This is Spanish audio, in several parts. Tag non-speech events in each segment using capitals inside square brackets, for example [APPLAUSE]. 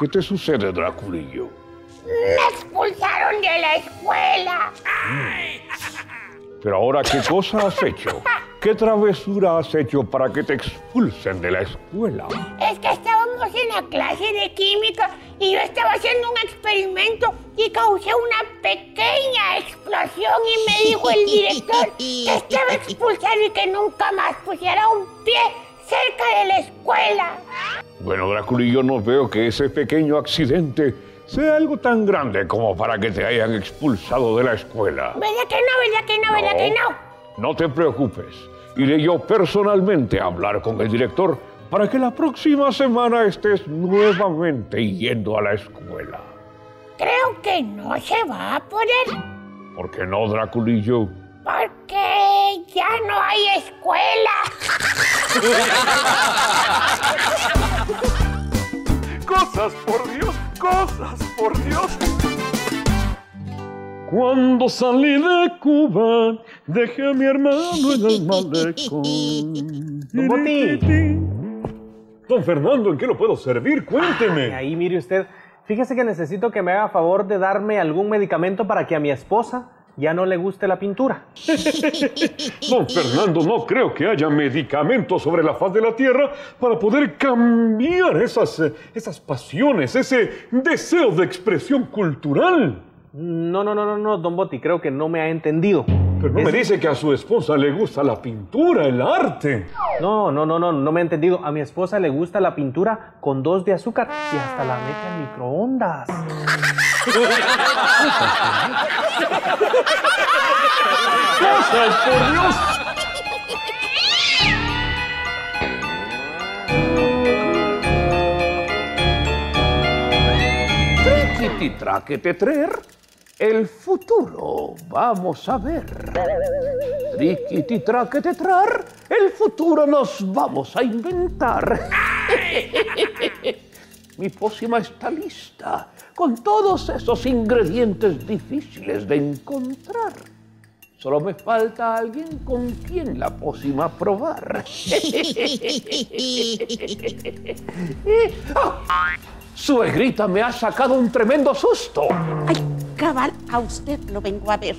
¿Qué te sucede, Draculillo? Me expulsaron de la escuela. Pero ahora, ¿qué cosa has hecho? ¿Qué travesura has hecho para que te expulsen de la escuela? Es que estábamos en la clase de química y yo estaba haciendo un experimento y causé una pequeña explosión y me dijo el director que estaba expulsado y que nunca más pusiera un pie cerca de la escuela. Bueno, Draculillo, no veo que ese pequeño accidente sea algo tan grande como para que te hayan expulsado de la escuela. ¿Verdad que no? ¿Verdad que no? ¿Verdad que no? No te preocupes. Iré yo personalmente a hablar con el director para que la próxima semana estés nuevamente yendo a la escuela. Creo que no se va a poder. ¿Por qué no, Draculillo? Porque ya no hay escuela. [LAUGHS] Cosas, por Dios, cosas, por Dios. Cuando salí de Cuba, dejé a mi hermano en el malecón. [LAUGHS] Don Boti. Don Fernando, ¿en qué lo puedo servir? Cuénteme. Ahí mire usted, fíjese que necesito que me haga favor de darme algún medicamento para que a mi esposa ya no le guste la pintura. [LAUGHS] Don Fernando, no creo que haya medicamentos sobre la faz de la tierra para poder cambiar esas, eh, esas pasiones, ese deseo de expresión cultural. No, no, no, no, no, don Boti, creo que no me ha entendido. Pero no me dice que a su esposa le gusta la pintura, el arte. No, no, no, no, no me ha entendido. A mi esposa le gusta la pintura con dos de azúcar y hasta la mete al microondas. ¡Cosas, por Dios! Triquititraquete traer el futuro. Vamos a ver. Triquititraquete trar el futuro nos vamos a inventar. [LAUGHS] Mi pócima está lista con todos esos ingredientes difíciles de encontrar. Solo me falta alguien con quien la pócima probar. [LAUGHS] [LAUGHS] ¡Ah! Suegrita me ha sacado un tremendo susto. Ay, cabal, a usted lo vengo a ver.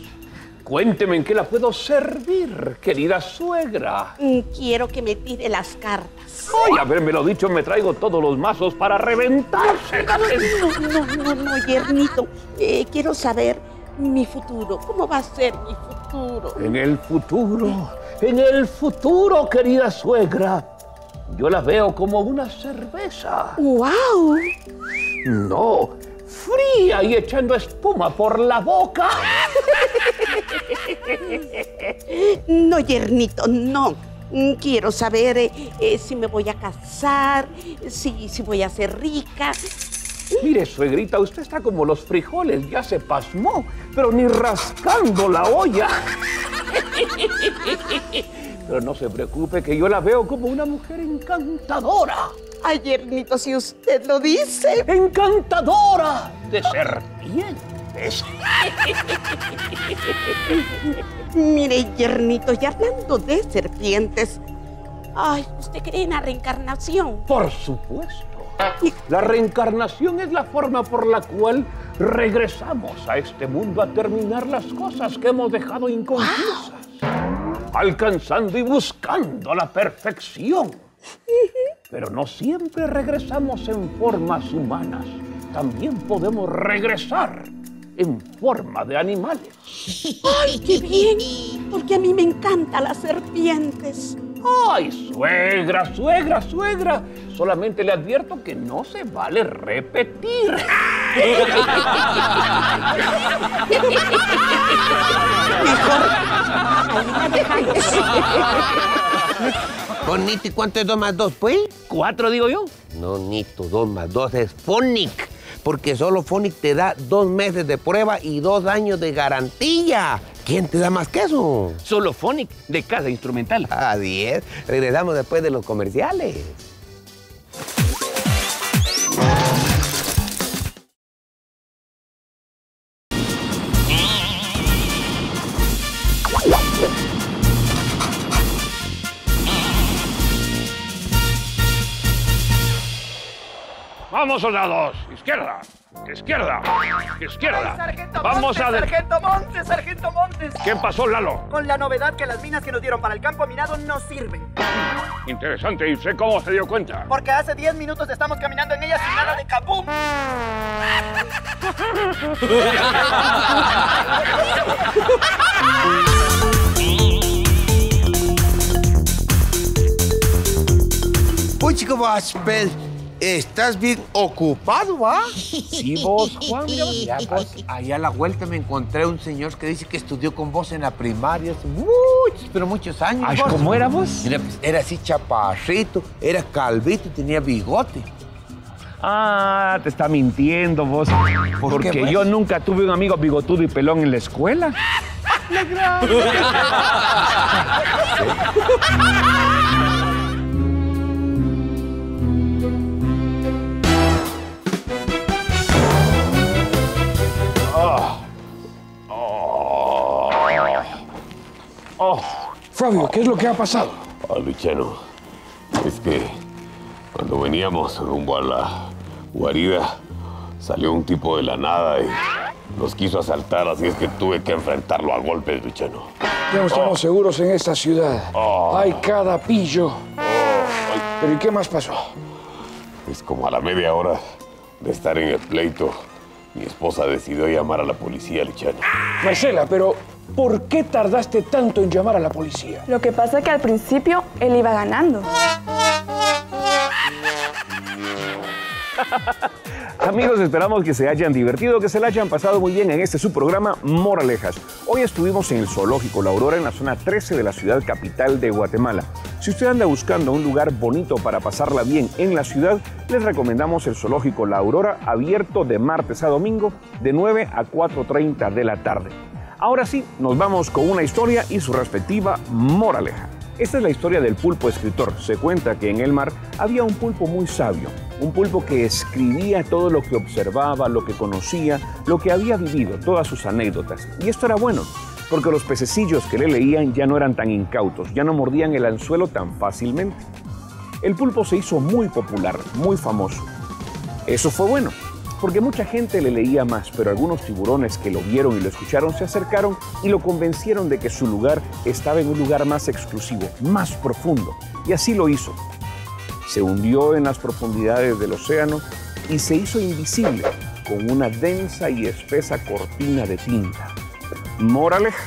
Cuénteme en qué la puedo servir, querida suegra. Mm, Quiero que me tire las cartas. Ay, habérmelo dicho, me traigo todos los mazos para reventarse. No, no, no, no, yernito. Eh, quiero saber mi futuro. ¿Cómo va a ser mi futuro? En el futuro, en el futuro, querida suegra, yo la veo como una cerveza. ¡Wow! No, fría y echando espuma por la boca. No, yernito, no. Quiero saber eh, eh, si me voy a casar, si, si voy a ser rica. Mire, suegrita, usted está como los frijoles, ya se pasmó, pero ni rascando la olla. Pero no se preocupe que yo la veo como una mujer encantadora. Ay, yernito, si usted lo dice. Encantadora de serpientes. Mire, yernito, y hablando de serpientes. Ay, ¿usted cree en la reencarnación? Por supuesto. La reencarnación es la forma por la cual regresamos a este mundo a terminar las cosas que hemos dejado inconclusas, alcanzando y buscando la perfección. [LAUGHS] Pero no siempre regresamos en formas humanas, también podemos regresar en forma de animales. ¡Ay, qué bien! Porque a mí me encantan las serpientes. ¡Ay, suegra, suegra, suegra! Solamente le advierto que no se vale repetir. Bonito, ¿y cuánto es 2 más 2, pues? Cuatro, digo yo. No, Nito, 2 más 2 es Phonic. Porque solo Phonic te da dos meses de prueba y dos años de garantía. ¿Quién te da más que eso? Solo Phonic de cada instrumental. A 10. Regresamos después de los comerciales. Vamos, soldados. Izquierda. Izquierda. Izquierda. Sargento Vamos Montes, a... Sargento Montes, Sargento Montes. ¿Qué pasó, Lalo? Con la novedad que las minas que nos dieron para el campo minado no sirven. Interesante. ¿Y usted cómo se dio cuenta? Porque hace 10 minutos estamos caminando en ellas sin nada de kabum. Uy, chico estás bien ocupado, ¿va? Sí, vos, Juan, mira, [LAUGHS] vos, Ya, pues, allá a la vuelta me encontré un señor que dice que estudió con vos en la primaria hace muchos, pero muchos años. Ay, vos. ¿cómo era vos? Mira, pues, era así chaparrito, era calvito y tenía bigote. Ah, te está mintiendo vos. ¿Por Porque qué, pues? yo nunca tuve un amigo bigotudo y pelón en la escuela. [LAUGHS] [LAUGHS] Fabio, ¿qué es lo que ha pasado? Ah, Luciano, es que cuando veníamos rumbo a la guarida, salió un tipo de la nada y nos quiso asaltar, así es que tuve que enfrentarlo a golpes, Luciano. Ya no estamos seguros en esta ciudad. Hay cada pillo. ¿Pero y qué más pasó? Pues como a la media hora de estar en el pleito, mi esposa decidió llamar a la policía, Luciano. Marcela, pero ¿por qué tardaste tanto en llamar a la policía? Lo que pasa es que al principio él iba ganando. [LAUGHS] Amigos, esperamos que se hayan divertido, que se la hayan pasado muy bien en este su programa Moralejas. Hoy estuvimos en el Zoológico La Aurora en la zona 13 de la ciudad capital de Guatemala. Si usted anda buscando un lugar bonito para pasarla bien en la ciudad, les recomendamos el Zoológico La Aurora abierto de martes a domingo de 9 a 4.30 de la tarde. Ahora sí, nos vamos con una historia y su respectiva moraleja. Esta es la historia del pulpo escritor. Se cuenta que en el mar había un pulpo muy sabio, un pulpo que escribía todo lo que observaba, lo que conocía, lo que había vivido, todas sus anécdotas. Y esto era bueno, porque los pececillos que le leían ya no eran tan incautos, ya no mordían el anzuelo tan fácilmente. El pulpo se hizo muy popular, muy famoso. Eso fue bueno, porque mucha gente le leía más, pero algunos tiburones que lo vieron y lo escucharon se acercaron y lo convencieron de que su lugar estaba en un lugar más exclusivo, más profundo. Y así lo hizo. Se hundió en las profundidades del océano y se hizo invisible con una densa y espesa cortina de tinta. Moraleja.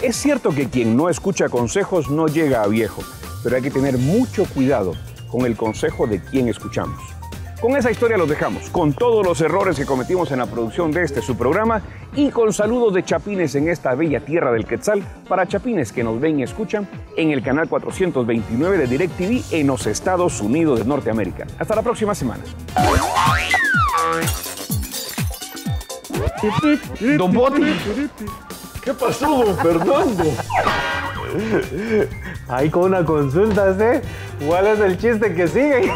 Es cierto que quien no escucha consejos no llega a viejo, pero hay que tener mucho cuidado con el consejo de quien escuchamos. Con esa historia los dejamos, con todos los errores que cometimos en la producción de este su programa y con saludos de chapines en esta bella tierra del Quetzal para chapines que nos ven y escuchan en el canal 429 de DirecTV en los Estados Unidos de Norteamérica. Hasta la próxima semana. Don Boti. ¿Qué pasó, don Fernando? Ahí con una consulta, ¿eh? ¿Cuál es el chiste que sigue?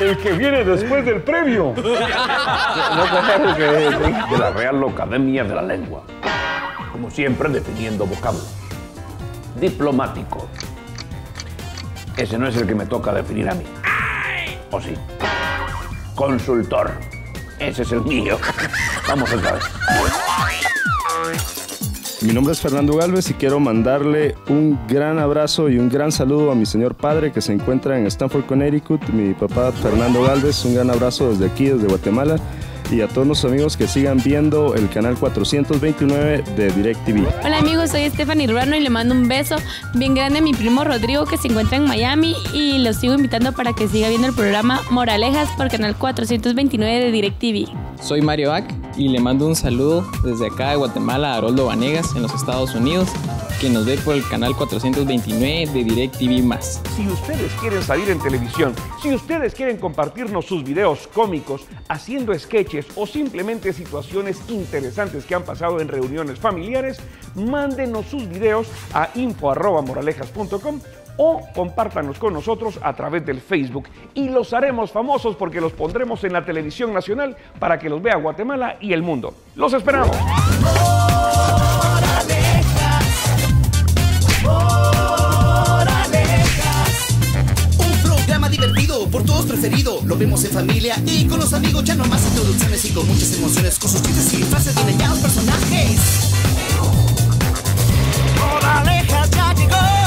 El que viene después del premio. [LAUGHS] No de la Real Academia de la Lengua. Como siempre, definiendo vocablo. Diplomático. Ese no es el que me toca definir a mí. ¿O sí? Consultor. Ese es el mío. Vamos otra vez. Mi nombre es Fernando Galvez y quiero mandarle un gran abrazo y un gran saludo a mi señor padre que se encuentra en Stanford, Connecticut. Mi papá Fernando Galvez, un gran abrazo desde aquí, desde Guatemala. Y a todos los amigos que sigan viendo el canal 429 de DirecTV. Hola amigos, soy Stephanie Ruano y le mando un beso bien grande a mi primo Rodrigo que se encuentra en Miami y los sigo invitando para que siga viendo el programa Moralejas por canal 429 de DirecTV. Soy Mario Ack y le mando un saludo desde acá de Guatemala a Haroldo Vanegas en los Estados Unidos, que nos ve por el canal 429 de DirecTV más. Si ustedes quieren salir en televisión, si ustedes quieren compartirnos sus videos cómicos, haciendo sketches o simplemente situaciones interesantes que han pasado en reuniones familiares, mándenos sus videos a info.moralejas.com o compártanos con nosotros a través del Facebook y los haremos famosos porque los pondremos en la televisión nacional para que los vea Guatemala y el mundo. Los esperamos. lo vemos en familia y con los amigos, ya no más introducciones y con muchas emociones, con sus chistes y frases bien personajes. Moraleja ya llegó.